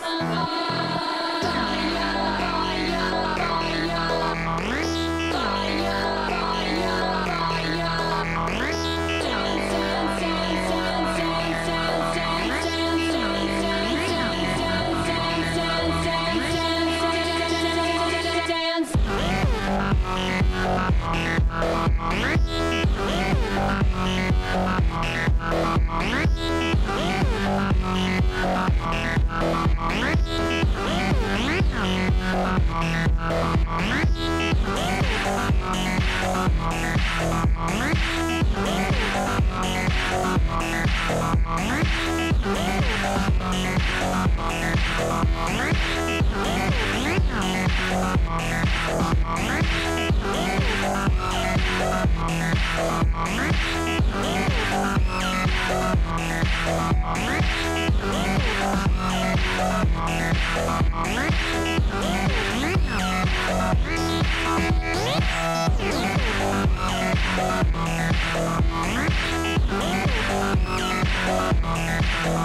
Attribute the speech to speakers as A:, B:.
A: Bye. Yeah.